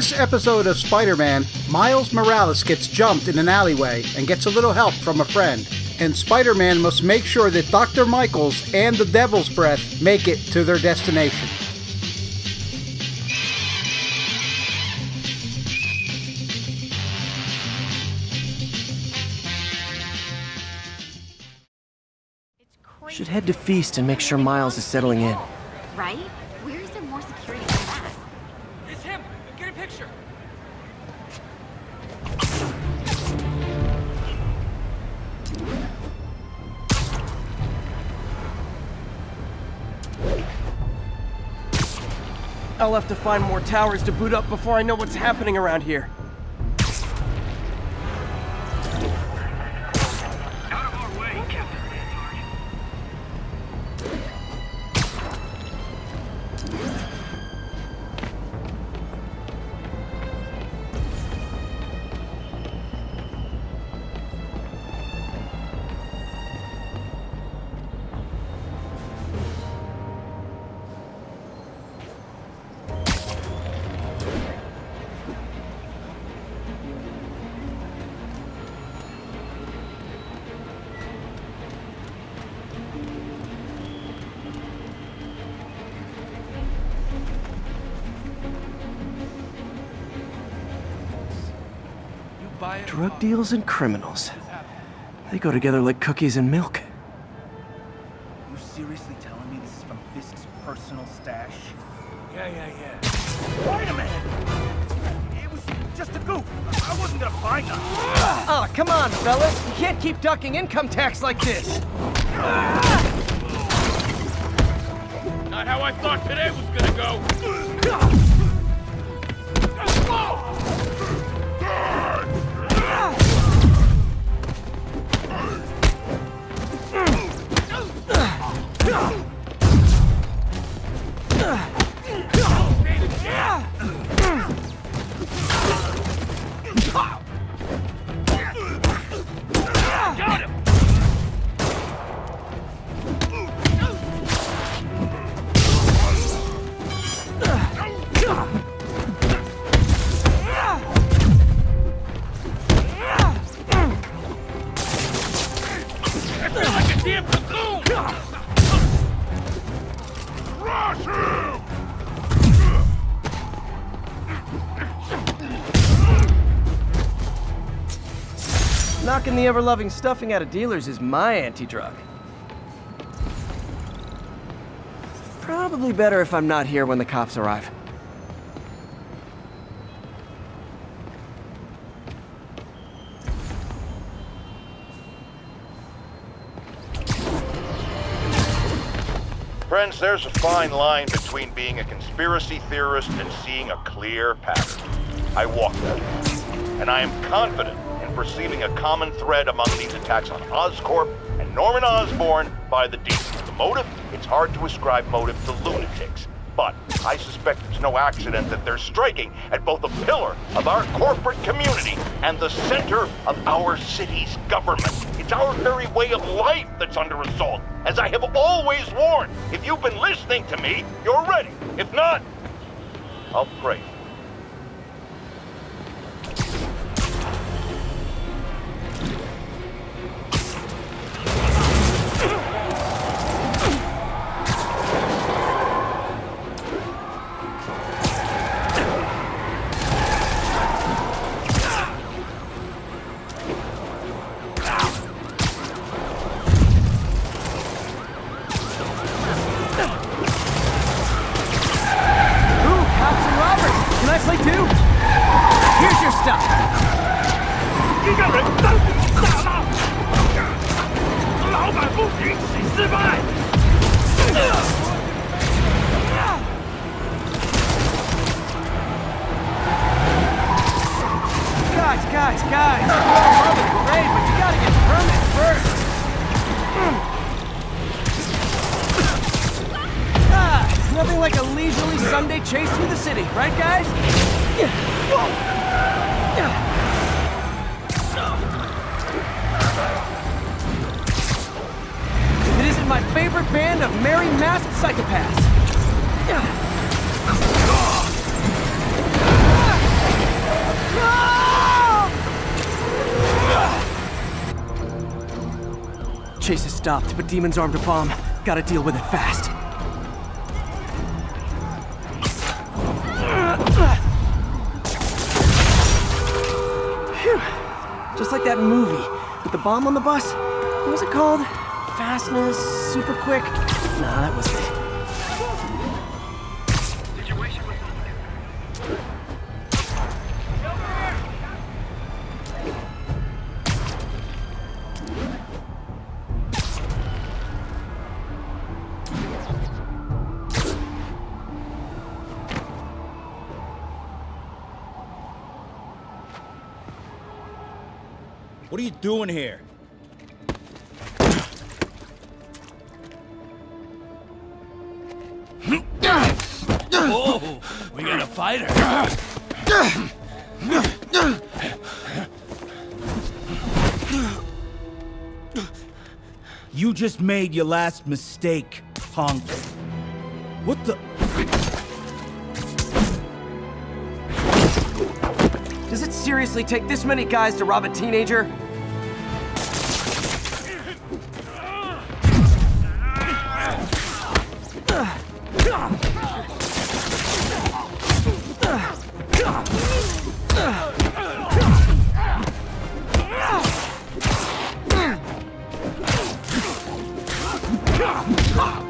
In this episode of Spider Man, Miles Morales gets jumped in an alleyway and gets a little help from a friend. And Spider Man must make sure that Dr. Michaels and the Devil's Breath make it to their destination. Should head to Feast and make sure Miles is settling in. Right? I'll have to find more towers to boot up before I know what's happening around here. Drug deals and criminals. They go together like cookies and milk. You seriously telling me this is from Fisk's personal stash? Yeah, yeah, yeah. Wait a minute! It was just a goof. I wasn't gonna find them. Ah, come on, fellas. You can't keep ducking income tax like this. Not how I thought today was gonna go. Feel like a damn cocoon! Crush him! Knocking the ever-loving stuffing out of dealers is my anti-drug. Probably better if I'm not here when the cops arrive. Friends, there's a fine line between being a conspiracy theorist and seeing a clear pattern. I walk that line, and I am confident in perceiving a common thread among these attacks on Oscorp and Norman Osborn by the demons. The motive? It's hard to ascribe motive to lunatics. But I suspect it's no accident that they're striking at both a pillar of our corporate community and the center of our city's government. It's our very way of life that's under assault. As I have always warned, if you've been listening to me, you're ready. If not, I'll pray. nothing like a leisurely Sunday chase through the city, right guys? If it isn't my favorite band of merry masked psychopaths. Chase is stopped, but Demon's armed a bomb. Gotta deal with it fast. Bomb on the bus. What was it called? Fastness, super quick? Nah, that wasn't it. What are you doing here? Oh, we got a fighter. You just made your last mistake, punk. What the? Does it seriously take this many guys to rob a teenager? You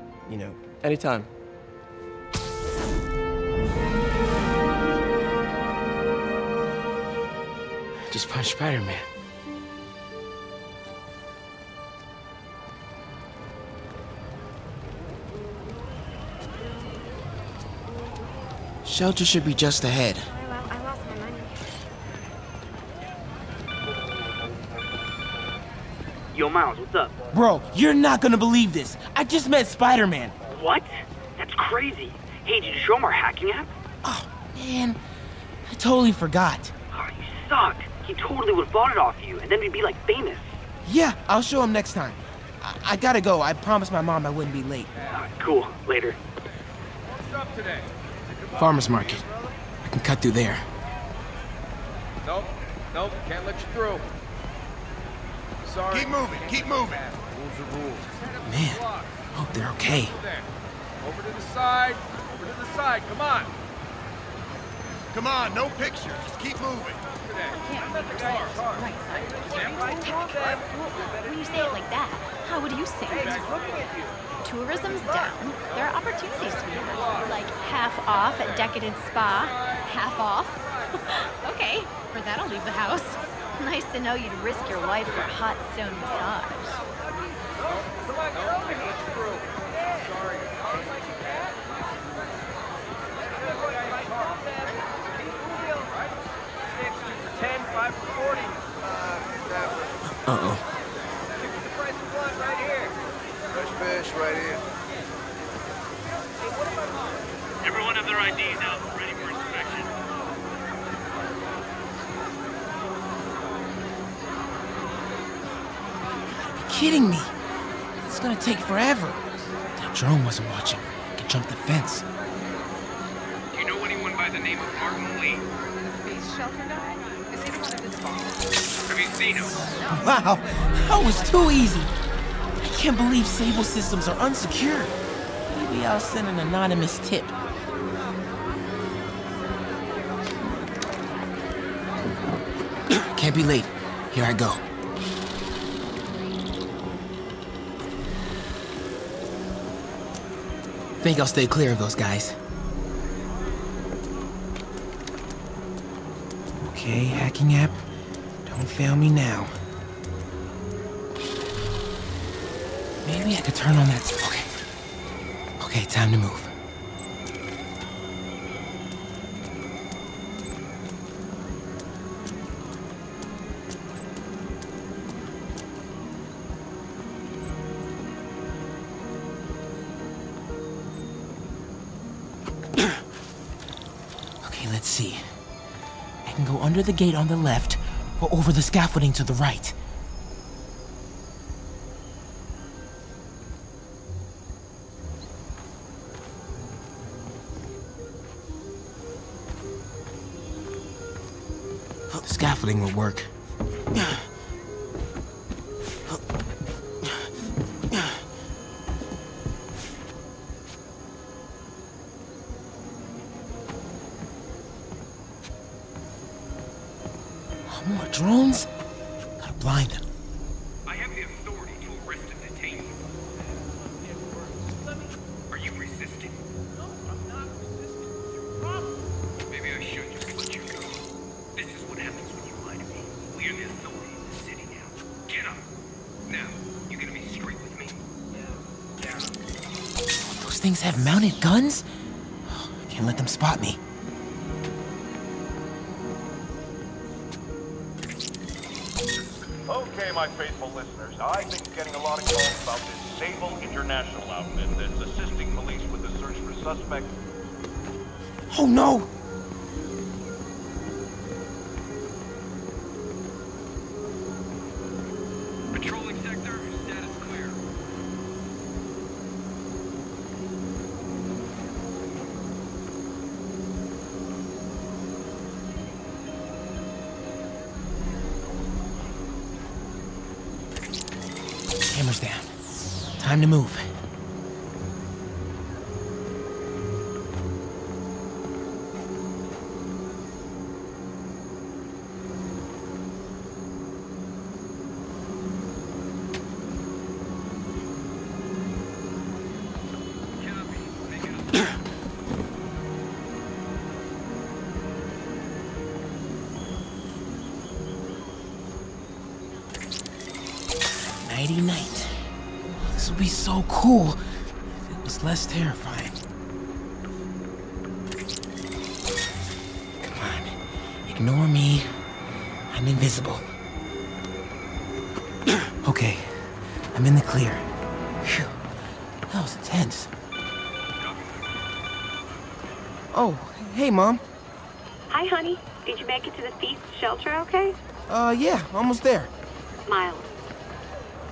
You know. Anytime. Just punch Spider-Man. Shelter should be just ahead. I, lo- I lost my money. Yo, Miles, what's up? Bro, you're not gonna believe this. I just met Spider-Man. What? That's crazy. Hey, did you show him our hacking app? Oh, man. I totally forgot. Oh, you suck. He totally would have bought it off you, and then we'd be like famous. Yeah, I'll show him next time. I, I gotta go. I promised my mom I wouldn't be late. Uh, cool. Later. What's up today? Farmer's market. I can cut through there. Nope. Nope. Can't let you through. Sorry. Keep moving, keep moving. Rules are rules. Man, hope they're okay. Over to the side. Over to the side. Come on. Come on, no pictures. Just keep moving. When you say it like that, how would you say it? Tourism's down. There are opportunities to be had, like half off at Decadent Spa. Half off? okay, for that I'll leave the house. Nice to know you'd risk your life for a hot stone massage. Uh-oh. Fresh fish right here. Everyone have their IDs out, ready for inspection. Kidding me? It's gonna take forever. That drone wasn't watching. I could jump the fence. Do you know anyone by the name of Martin Li? Base shelter guy? Is he one at this box? Have you seen him? Wow, that was too easy. I can't believe Sable systems are unsecured. Maybe I'll send an anonymous tip. Can't be late. Here I go. Think I'll stay clear of those guys. Okay, hacking app. Don't fail me now. Maybe I could turn on that. Okay. Okay, time to move. Let's see. I can go under the gate on the left or over the scaffolding to the right. The scaffolding will work. Things have mounted guns? I Can't let them spot me. Okay, my faithful listeners, I've been getting a lot of calls about this Sable International outfit that's assisting police with the search for suspects. Oh no! Time to move. Nighty night. Be so cool if it was less terrifying. Come on. Ignore me. I'm invisible. okay. I'm in the clear. Phew. That was intense. Oh, hey, Mom. Hi, honey. Did you make it to the feast shelter okay? Uh, yeah, almost there. Miles,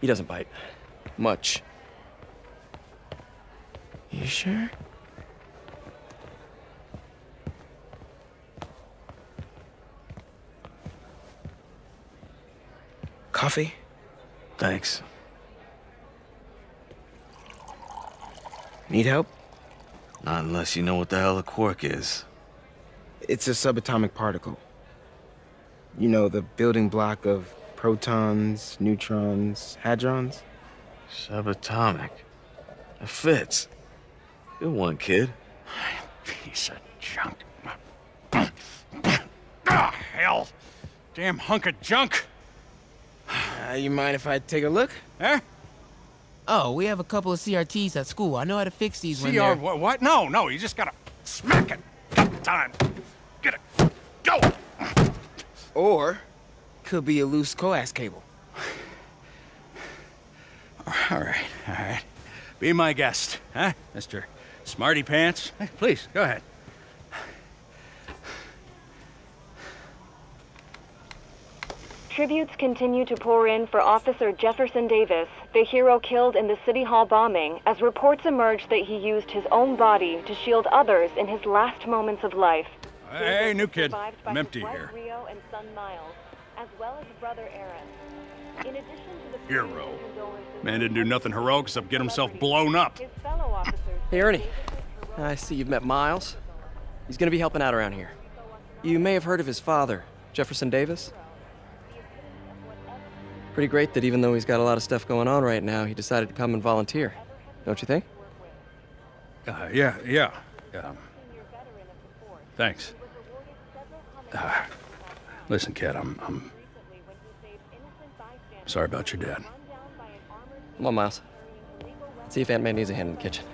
He doesn't bite. Much. You sure? Coffee? Thanks. Need help? Not unless you know what the hell a quark is. It's a subatomic particle. You know, the building block of protons, neutrons, hadrons? Subatomic. It fits. Good one, kid. Piece of junk. Ah, hell. Damn hunk of junk. Uh, you mind if I take a look? Eh? Oh, we have a couple of CRTs at school. I know how to fix these when CR, they're... what, what? No, no, you just gotta smack it. Time. Get it. Go. Or, could be a loose coax cable. All right, all right. Be my guest, huh, Mr. Smarty Pants? Hey, please, go ahead. Tributes continue to pour in for Officer Jefferson Davis, the hero killed in the City Hall bombing, as reports emerge that he used his own body to shield others in his last moments of life. Hey, new kid. Survived by I'm his empty wife, here. Rio and son Miles, as well as brother Aaron. In addition to the Hero. Man didn't do nothing heroic except get himself blown up. fellow officers, Hey, Ernie. I see you've met Miles. He's gonna be helping out around here. You may have heard of his father, Jefferson Davis. Pretty great that even though he's got a lot of stuff going on right now, he decided to come and volunteer. Don't you think? Uh, yeah, yeah. Um, thanks. Uh, listen, kid, I'm, I'm sorry about your dad. Come on, Miles. See if Aunt May needs a hand in the kitchen.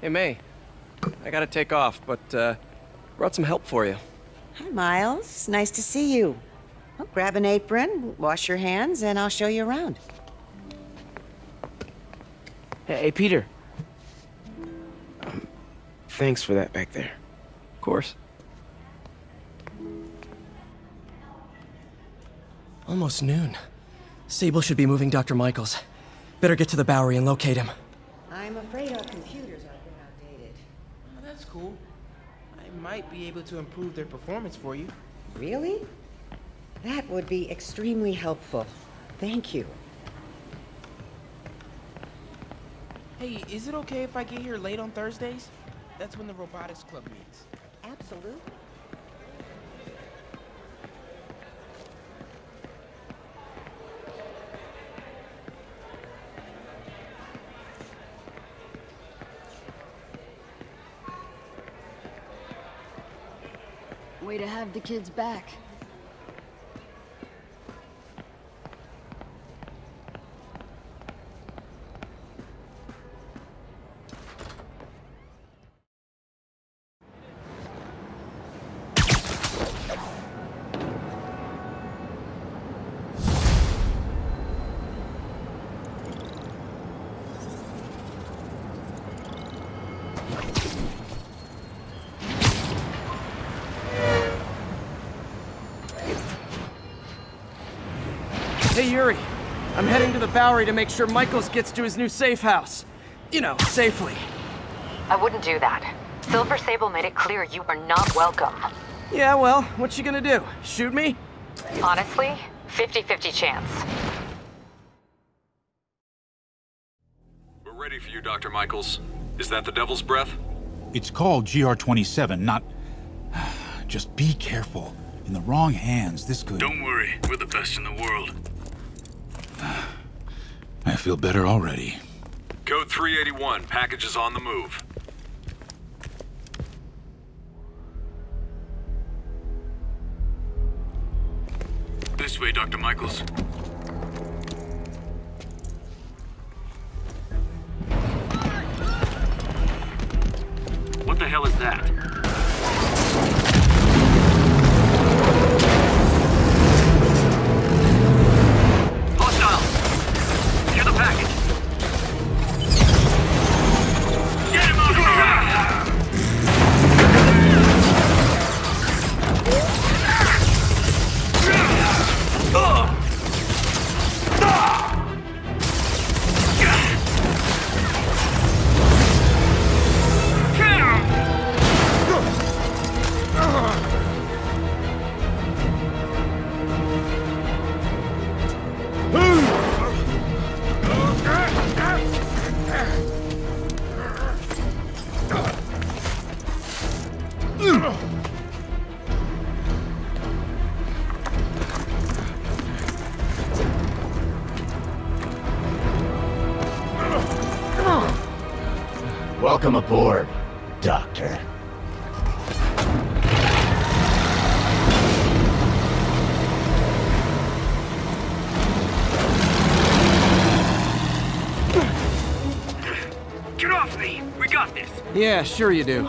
Hey, May. I gotta take off, but uh, brought some help for you. Hi, Miles. Nice to see you. Well, grab an apron, wash your hands, and I'll show you around. Hey, hey, Peter. Um, thanks for that back there. Of course. Almost noon. Sable should be moving Dr. Michaels. Better get to the Bowery and locate him. I'm afraid our computers are a bit outdated. Oh, that's cool. I might be able to improve their performance for you. Really? That would be extremely helpful. Thank you. Hey, is it okay if I get here late on Thursdays? That's when the robotics club meets. Absolutely. Way to have the kids back. Hey, Yuri. I'm heading to the Bowery to make sure Michaels gets to his new safe house. You know, safely. I wouldn't do that. Silver Sable made it clear you are not welcome. Yeah, well, what's she gonna do? Shoot me? Honestly, 50-50 chance. We're ready for you, Dr. Michaels. Is that the Devil's Breath? It's called GR27, not. Just be careful. In the wrong hands, this could. Don't worry, we're the best in the world. I feel better already. Code 381, package is on the move. This way, Dr. Michaels. Welcome aboard, Doctor. Get off me! We got this! Yeah, sure you do.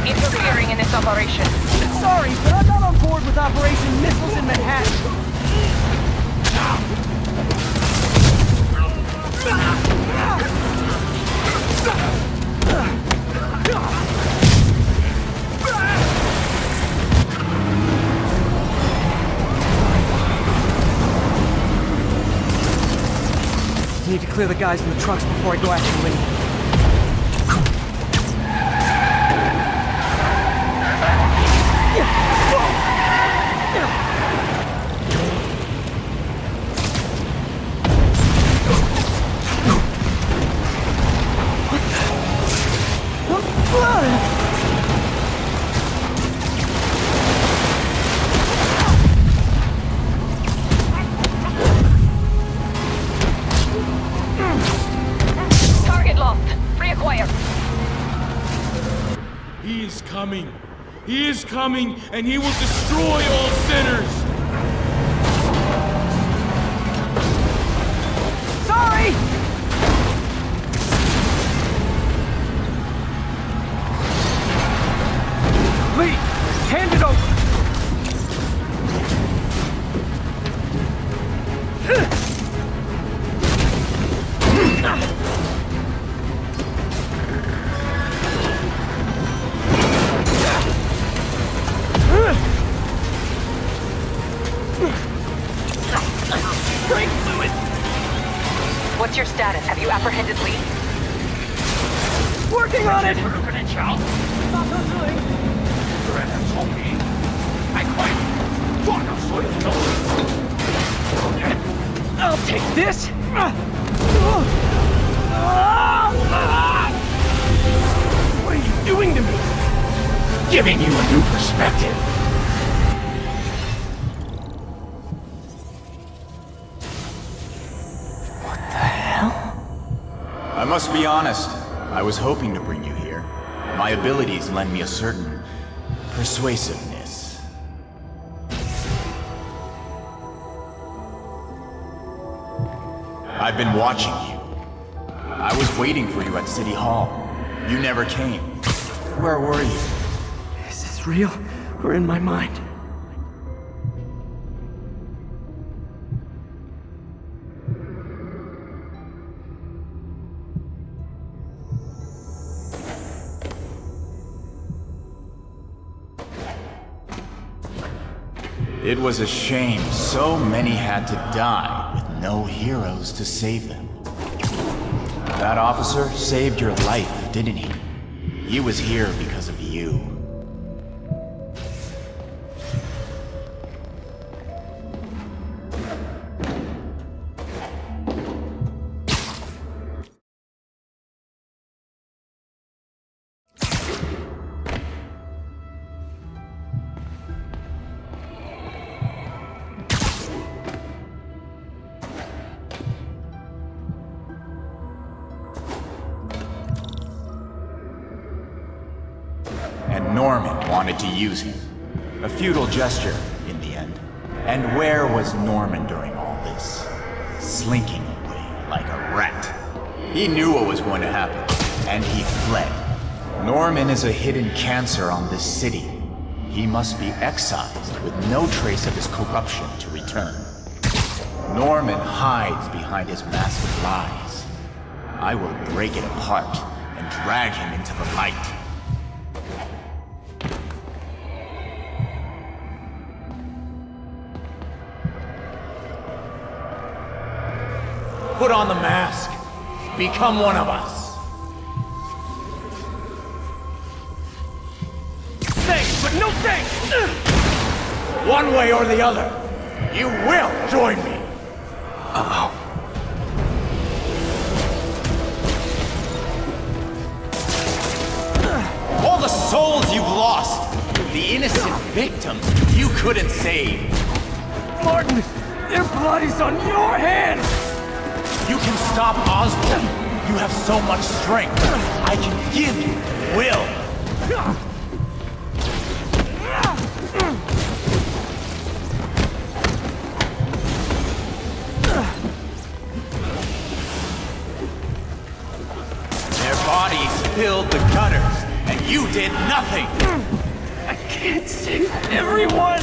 Are interfering in this operation. Sorry, but I'm not on board with Operation Missiles in Manhattan. Need to clear the guys in the trucks before I go after Li. He is coming. He is coming, and he will destroy all sinners. Sorry! new perspective. What the hell? I must be honest. I was hoping to bring you here. My abilities lend me a certain persuasiveness. I've been watching you. I was waiting for you at City Hall. You never came. Where were you? Real or in my mind? It was a shame so many had to die with no heroes to save them. That officer saved your life, didn't he? He was here because of you. Wanted to use him. A futile gesture, in the end. And where was Norman during all this? Slinking away like a rat. He knew what was going to happen, and he fled. Norman is a hidden cancer on this city. He must be excised with no trace of his corruption to return. Norman hides behind his mask of lies. I will break it apart and drag him into the light. Put on the mask. Become one of us. Thanks, but no thanks! One way or the other, you will join me. Uh-oh. All the souls you've lost, the innocent victims you couldn't save. Martin, their blood is on your hands! You can stop Osborn. You have so much strength. I can give you will. Their bodies filled the gutters, and you did nothing. I can't save everyone!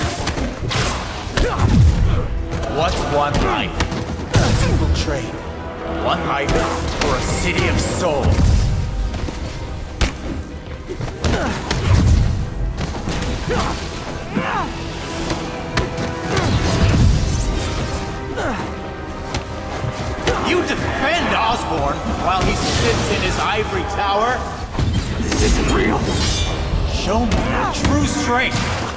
What's one life? A single trade. One life for a city of souls. You defend Osborn while he sits in his ivory tower? This isn't real. Show me your true strength.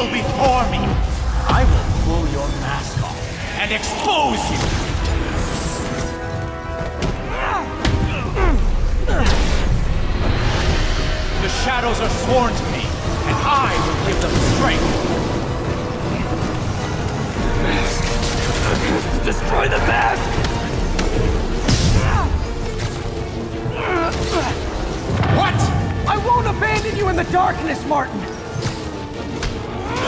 Kneel before me. I will pull your mask off and expose you. The shadows are sworn to me, and I will give them strength. Destroy the mask! What? I won't abandon you in the darkness, Martin! You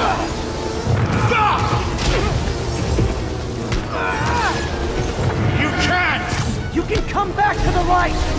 can't! You can come back to the light!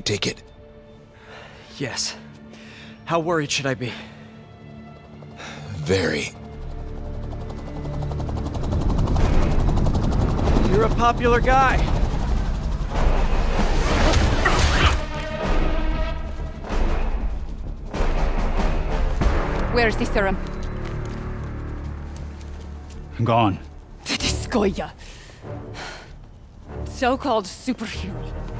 Did they take it? Yes. How worried should I be? Very. You're a popular guy. Where's the serum? Gone. This Goya. So-called superhero.